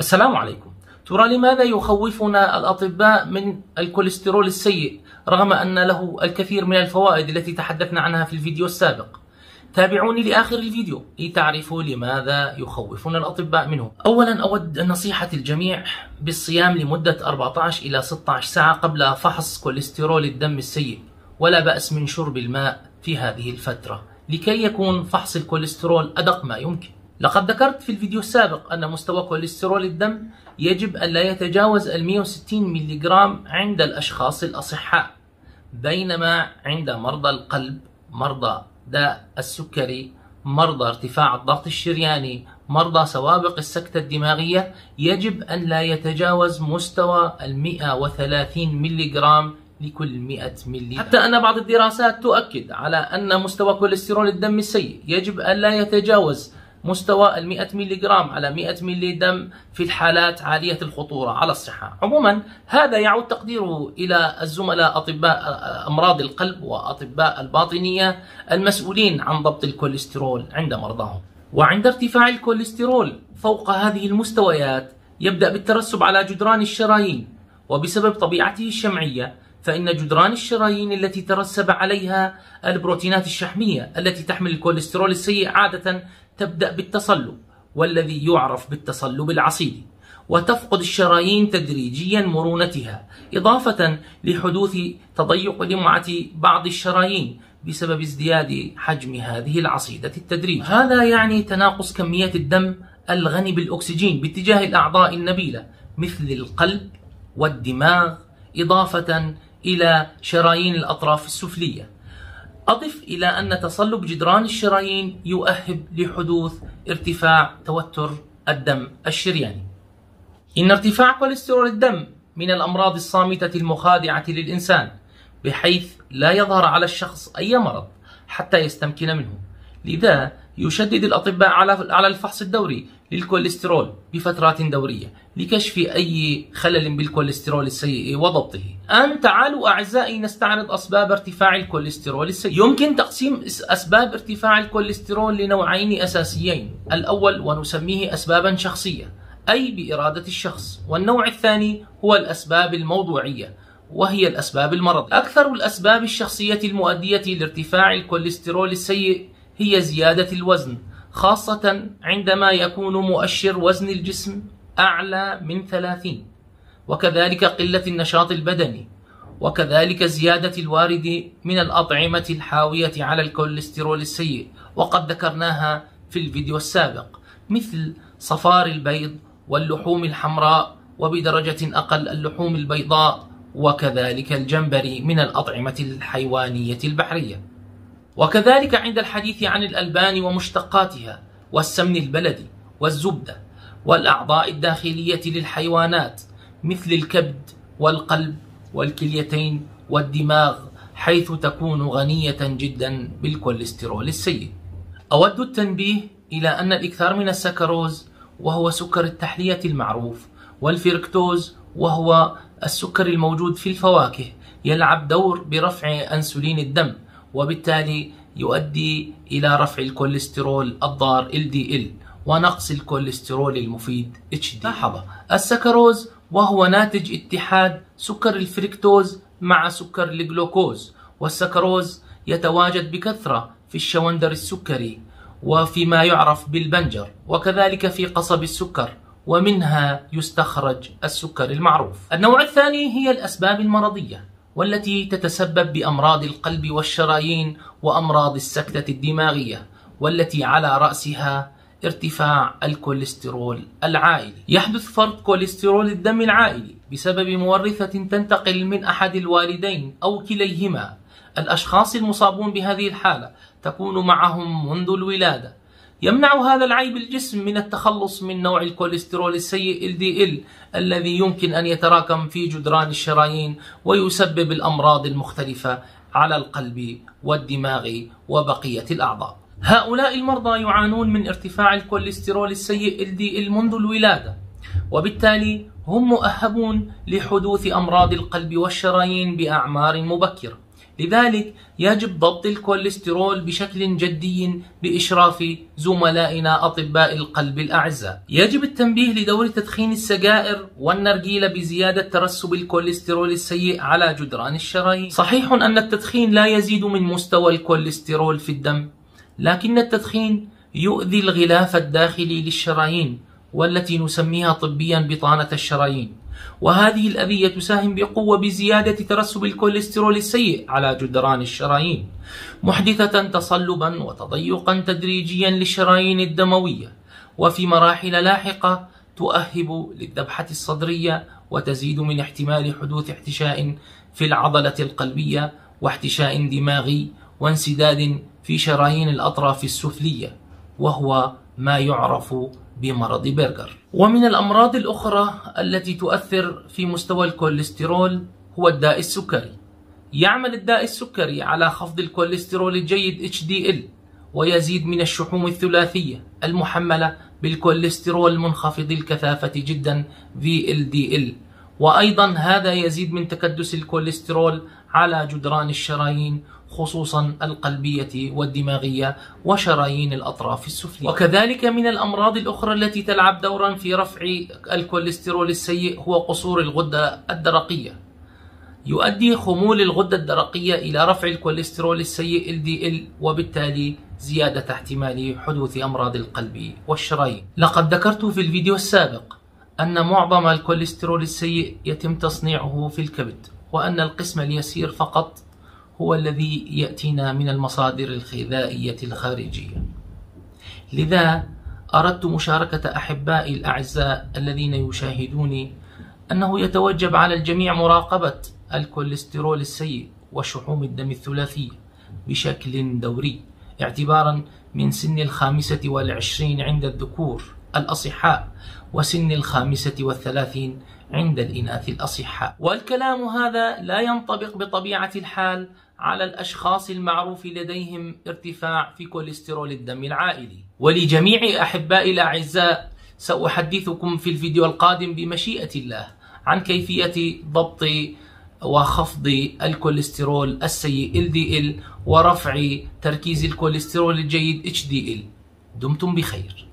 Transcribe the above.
السلام عليكم. ترى لماذا يخوفنا الأطباء من الكوليسترول السيء رغم أن له الكثير من الفوائد التي تحدثنا عنها في الفيديو السابق؟ تابعوني لآخر الفيديو لتعرفوا لماذا يخوفنا الأطباء منه. أولا أود نصيحة الجميع بالصيام لمدة 14 إلى 16 ساعة قبل فحص كوليسترول الدم السيء ولا بأس من شرب الماء في هذه الفترة لكي يكون فحص الكوليسترول أدق ما يمكن. لقد ذكرت في الفيديو السابق أن مستوى كوليسترول الدم يجب أن لا يتجاوز ال 160 ملغ عند الأشخاص الأصحاء بينما عند مرضى القلب مرضى داء السكري مرضى ارتفاع الضغط الشرياني مرضى سوابق السكتة الدماغية يجب أن لا يتجاوز مستوى ال 130 ملغ لكل 100 ملي حتى أن بعض الدراسات تؤكد على أن مستوى كوليسترول الدم السيء يجب أن لا يتجاوز مستوى ال 100 ملي جرام على 100 ملي دم في الحالات عالية الخطورة على الصحة. عموما هذا يعود تقديره إلى الزملاء أطباء أمراض القلب وأطباء الباطنية المسؤولين عن ضبط الكوليسترول عند مرضاهم. وعند ارتفاع الكوليسترول فوق هذه المستويات يبدأ بالترسب على جدران الشرايين وبسبب طبيعته الشمعية فإن جدران الشرايين التي ترسب عليها البروتينات الشحمية التي تحمل الكوليسترول السيء عادة تبدأ بالتصلب والذي يعرف بالتصلب العصيدي وتفقد الشرايين تدريجيا مرونتها إضافة لحدوث تضيق لمعة بعض الشرايين بسبب ازدياد حجم هذه العصيدة التدريج. هذا يعني تناقص كمية الدم الغني بالأكسجين باتجاه الأعضاء النبيلة مثل القلب والدماغ إضافة إلى شرايين الأطراف السفلية. أضف إلى أن تصلب جدران الشرايين يؤهب لحدوث ارتفاع توتر الدم الشرياني. إن ارتفاع كوليسترول الدم من الأمراض الصامتة المخادعة للإنسان بحيث لا يظهر على الشخص أي مرض حتى يستمكن منه. لذا يشدد الأطباء على الفحص الدوري للكوليسترول بفترات دورية لكشف أي خلل بالكوليسترول السيء وضبطه. الآن تعالوا أعزائي نستعرض أسباب ارتفاع الكوليسترول السيء. يمكن تقسيم أسباب ارتفاع الكوليسترول لنوعين أساسيين. الأول ونسميه أسبابا شخصية أي بإرادة الشخص. والنوع الثاني هو الأسباب الموضوعية وهي الأسباب المرض أكثر الأسباب الشخصية المؤدية لارتفاع الكوليسترول السيء هي زيادة الوزن خاصة عندما يكون مؤشر وزن الجسم أعلى من 30 وكذلك قلة النشاط البدني وكذلك زيادة الوارد من الأطعمة الحاوية على الكوليسترول السيء. وقد ذكرناها في الفيديو السابق مثل صفار البيض واللحوم الحمراء وبدرجة أقل اللحوم البيضاء وكذلك الجمبري من الأطعمة الحيوانية البحرية. وكذلك عند الحديث عن الألبان ومشتقاتها والسمن البلدي والزبدة والأعضاء الداخلية للحيوانات مثل الكبد والقلب والكليتين والدماغ حيث تكون غنية جدا بالكوليسترول السيء. أود التنبيه إلى أن الإكثار من السكروز وهو سكر التحلية المعروف والفركتوز وهو السكر الموجود في الفواكه يلعب دور برفع أنسولين الدم. وبالتالي يؤدي إلى رفع الكوليسترول الضار LDL ونقص الكوليسترول المفيد HDL لاحظ السكروز وهو ناتج اتحاد سكر الفركتوز مع سكر الجلوكوز والسكروز يتواجد بكثرة في الشوندر السكري وفيما يعرف بالبنجر وكذلك في قصب السكر ومنها يستخرج السكر المعروف. النوع الثاني هي الأسباب المرضية. والتي تتسبب بأمراض القلب والشرايين وأمراض السكتة الدماغية والتي على رأسها ارتفاع الكوليسترول العائلي. يحدث فرط كوليسترول الدم العائلي بسبب مورثة تنتقل من أحد الوالدين أو كليهما. الأشخاص المصابون بهذه الحالة تكون معهم منذ الولادة يمنع هذا العيب الجسم من التخلص من نوع الكوليسترول السيء LDL الذي يمكن أن يتراكم في جدران الشرايين ويسبب الأمراض المختلفة على القلب والدماغ وبقية الأعضاء. هؤلاء المرضى يعانون من ارتفاع الكوليسترول السيء LDL منذ الولادة وبالتالي هم مؤهبون لحدوث أمراض القلب والشرايين بأعمار مبكرة. لذلك يجب ضبط الكوليسترول بشكل جدي بإشراف زملائنا أطباء القلب الأعزاء. يجب التنبيه لدور تدخين السجائر والنرجيلة بزيادة ترسب الكوليسترول السيء على جدران الشرايين. صحيح أن التدخين لا يزيد من مستوى الكوليسترول في الدم لكن التدخين يؤذي الغلاف الداخلي للشرايين والتي نسميها طبيا بطانة الشرايين. وهذه الأذية تساهم بقوة بزيادة ترسب الكوليسترول السيء على جدران الشرايين محدثة تصلبا وتضيقا تدريجيا للشرايين الدموية وفي مراحل لاحقة تؤهب للذبحة الصدرية وتزيد من احتمال حدوث احتشاء في العضلة القلبية واحتشاء دماغي وانسداد في شرايين الأطراف السفلية. وهو ما يعرف بمرض برجر. ومن الأمراض الأخرى التي تؤثر في مستوى الكوليسترول هو الداء السكري. يعمل الداء السكري على خفض الكوليسترول الجيد HDL ويزيد من الشحوم الثلاثية المحملة بالكوليسترول المنخفض الكثافة جدا VLDL وأيضا هذا يزيد من تكدس الكوليسترول على جدران الشرايين خصوصا القلبية والدماغية وشرايين الأطراف السفلية. وكذلك من الأمراض الأخرى التي تلعب دورا في رفع الكوليسترول السيء هو قصور الغدة الدرقية. يؤدي خمول الغدة الدرقية إلى رفع الكوليسترول السيء LDL وبالتالي زيادة احتمال حدوث أمراض القلب والشرايين. لقد ذكرت في الفيديو السابق أن معظم الكوليسترول السيء يتم تصنيعه في الكبد وأن القسم اليسير فقط هو الذي يأتينا من المصادر الغذائية الخارجية. لذا أردت مشاركة أحبائي الأعزاء الذين يشاهدوني أنه يتوجب على الجميع مراقبة الكوليسترول السيء وشحوم الدم الثلاثية بشكل دوري اعتبارا من سن الخامسة والعشرين عند الذكور. الأصحاء وسن الخامسة والثلاثين عند الإناث الأصحاء. والكلام هذا لا ينطبق بطبيعة الحال على الأشخاص المعروف لديهم ارتفاع في كوليسترول الدم العائلي. ولجميع أحبائي الأعزاء سأحدثكم في الفيديو القادم بمشيئة الله عن كيفية ضبط وخفض الكوليسترول السيء LDL ورفع تركيز الكوليسترول الجيد HDL دمتم بخير.